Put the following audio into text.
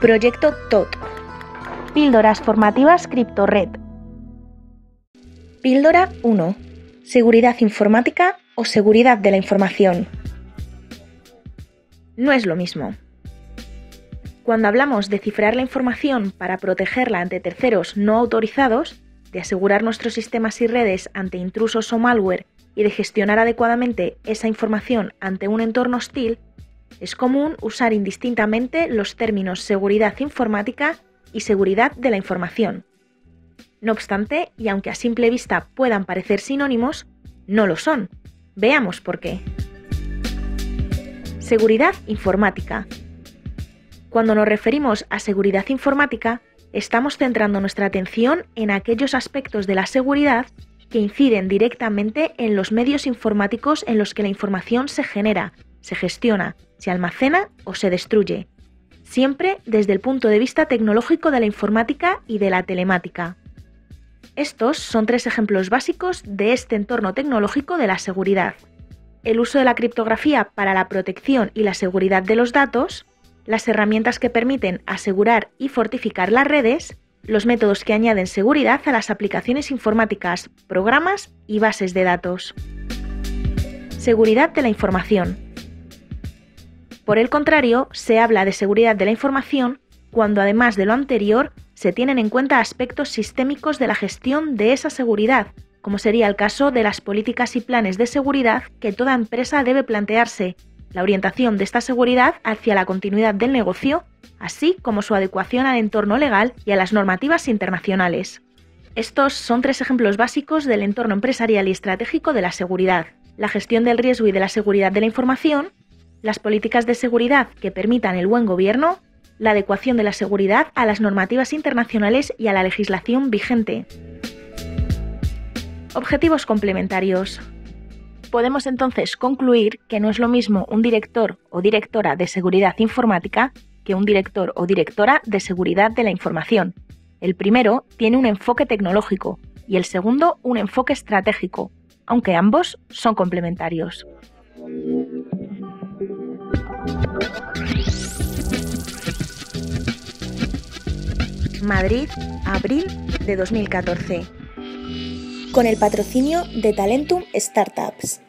Proyecto TOT. Píldoras formativas CryptoRed. Píldora 1. Seguridad informática o seguridad de la información. No es lo mismo. Cuando hablamos de cifrar la información para protegerla ante terceros no autorizados, de asegurar nuestros sistemas y redes ante intrusos o malware y de gestionar adecuadamente esa información ante un entorno hostil, es común usar indistintamente los términos seguridad informática y seguridad de la información. No obstante, y aunque a simple vista puedan parecer sinónimos, no lo son. Veamos por qué. Seguridad informática. Cuando nos referimos a seguridad informática, estamos centrando nuestra atención en aquellos aspectos de la seguridad que inciden directamente en los medios informáticos en los que la información se genera, se gestiona, se almacena o se destruye, siempre desde el punto de vista tecnológico de la informática y de la telemática. Estos son tres ejemplos básicos de este entorno tecnológico de la seguridad. El uso de la criptografía para la protección y la seguridad de los datos, las herramientas que permiten asegurar y fortificar las redes, los métodos que añaden seguridad a las aplicaciones informáticas, programas y bases de datos. Seguridad de la información. Por el contrario, se habla de seguridad de la información cuando además de lo anterior se tienen en cuenta aspectos sistémicos de la gestión de esa seguridad, como sería el caso de las políticas y planes de seguridad que toda empresa debe plantearse, la orientación de esta seguridad hacia la continuidad del negocio, así como su adecuación al entorno legal y a las normativas internacionales. Estos son tres ejemplos básicos del entorno empresarial y estratégico de la seguridad, la gestión del riesgo y de la seguridad de la información, las políticas de seguridad que permitan el buen gobierno, la adecuación de la seguridad a las normativas internacionales y a la legislación vigente. Objetivos complementarios. Podemos entonces concluir que no es lo mismo un director o directora de seguridad informática que un director o directora de seguridad de la información. El primero tiene un enfoque tecnológico y el segundo un enfoque estratégico, aunque ambos son complementarios. Madrid, abril de 2014. Con el patrocinio de Talentum Startups.